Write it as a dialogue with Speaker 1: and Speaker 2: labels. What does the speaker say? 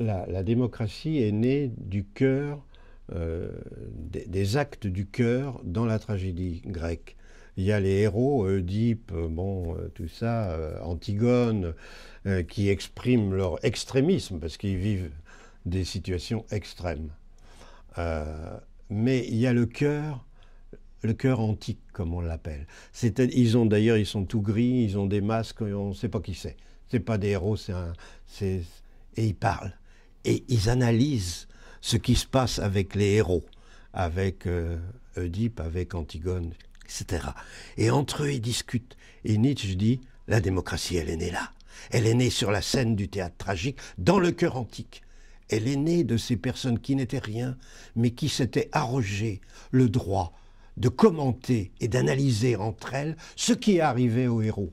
Speaker 1: la, démocratie est née du cœur, euh, des, actes du cœur dans la tragédie grecque. Il y a les héros, Oedipe, bon, tout ça, Antigone, qui expriment leur extrémisme parce qu'ils vivent des situations extrêmes. mais il y a le cœur le cœur antique, comme on l'appelle. Ils ont d'ailleurs, ils sont tout gris, ils ont des masques, on ne sait pas qui c'est. C'est pas des héros, c'est un, et ils parlent et ils analysent ce qui se passe avec les héros, avec euh, Oedipe, avec Antigone, etc. Et entre eux, ils discutent. Et Nietzsche dit la démocratie, elle est née là. Elle est née sur la scène du théâtre tragique, dans le cœur antique. Elle est née de ces personnes qui n'étaient rien, mais qui s'étaient arrogées le droit de commenter et d'analyser entre elles ce qui arrivé aux héros.